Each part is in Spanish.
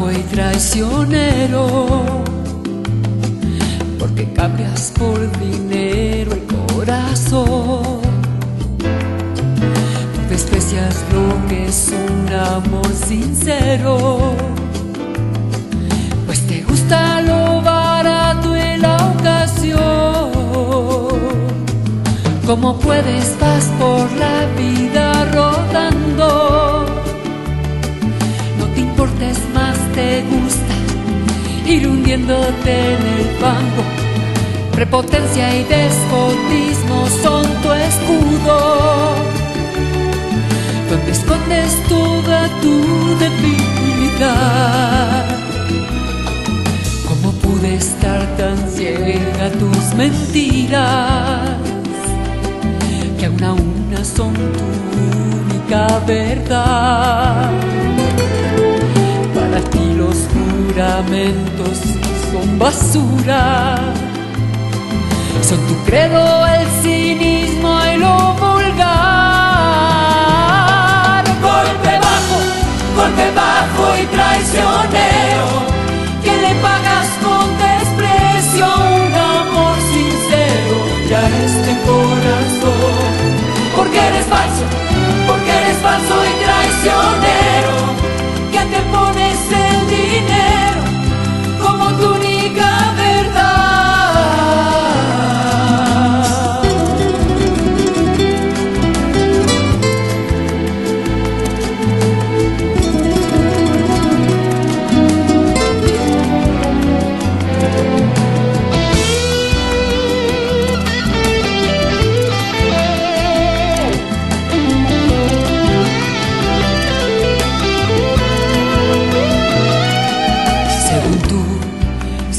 y traicionero, porque cambias por dinero el corazón, desprecias lo que es un amor sincero, pues te gusta lo barato y la ocasión. ¿Cómo puedes vas por la vida rodando? No te importes gusta ir hundiéndote en el fango. Prepotencia y despotismo son tu escudo. Donde escondes toda tu debilidad. ¿Cómo pude estar tan ciega a tus mentiras? que aún a una son tu única verdad. Juramentos son basura, son tu credo el cinismo y lo vulgar. Golpe bajo, golpe bajo y traicionero, que le pagas con desprecio un amor sincero y a este corazón. Porque eres falso, porque eres falso y traicionero,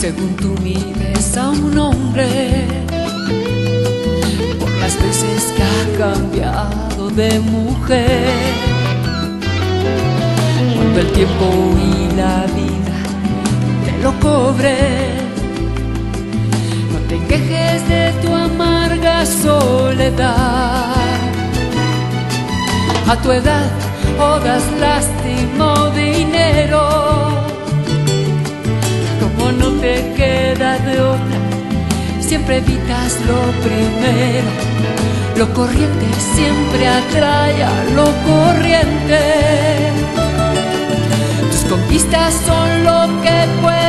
según tú mides a un hombre por las veces que ha cambiado de mujer. Cuando el tiempo y la vida te lo cobre, no te quejes de tu amarga soledad. A tu edad o das lástima o dinero de otra, siempre evitas lo primero. Lo corriente siempre atrae a lo corriente. Tus conquistas son lo que puedes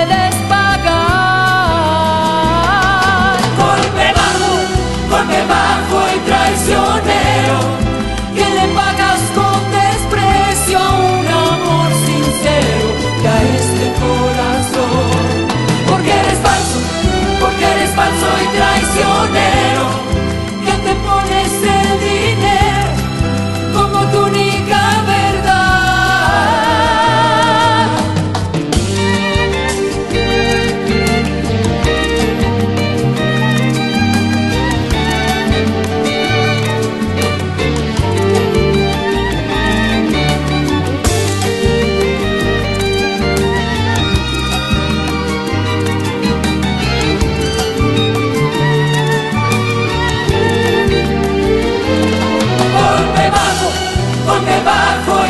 und vai?